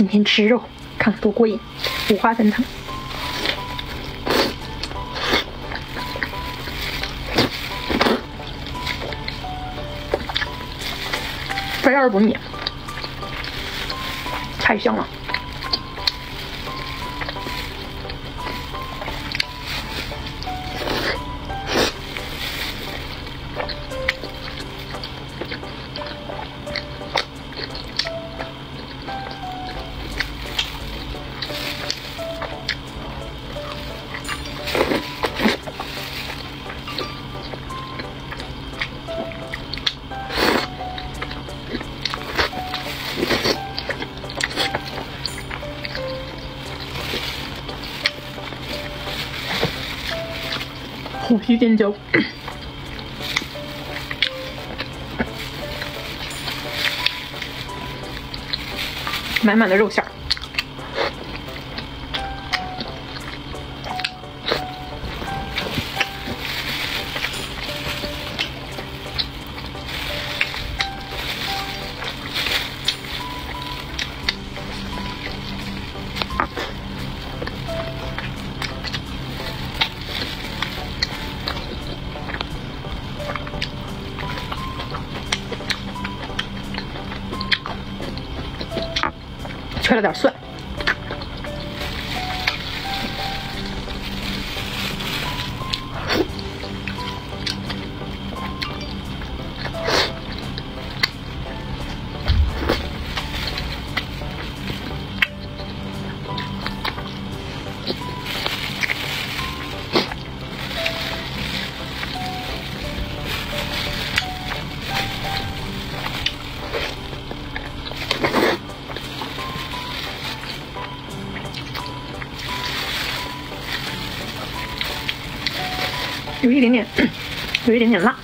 今天吃肉，看看多过瘾，五花三层。肥而不腻，太香了。虎皮尖椒，满满的肉馅儿。缺了点蒜，有一点点，有一点点辣。